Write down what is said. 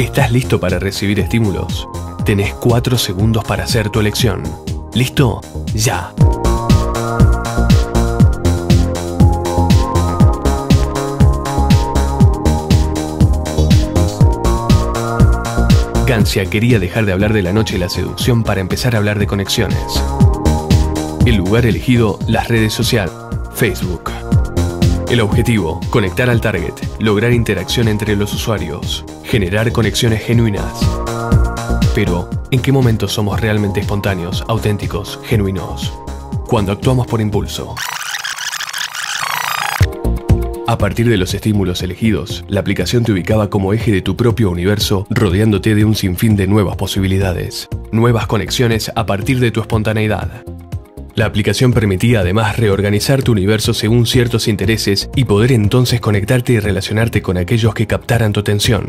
¿Estás listo para recibir estímulos? Tenés 4 segundos para hacer tu elección. ¿Listo? Ya. Gancia quería dejar de hablar de la noche y la seducción para empezar a hablar de conexiones. El lugar elegido, las redes sociales, Facebook. El objetivo, conectar al target, lograr interacción entre los usuarios, generar conexiones genuinas. Pero, ¿en qué momento somos realmente espontáneos, auténticos, genuinos? Cuando actuamos por impulso. A partir de los estímulos elegidos, la aplicación te ubicaba como eje de tu propio universo, rodeándote de un sinfín de nuevas posibilidades, nuevas conexiones a partir de tu espontaneidad. La aplicación permitía además reorganizar tu universo según ciertos intereses y poder entonces conectarte y relacionarte con aquellos que captaran tu atención.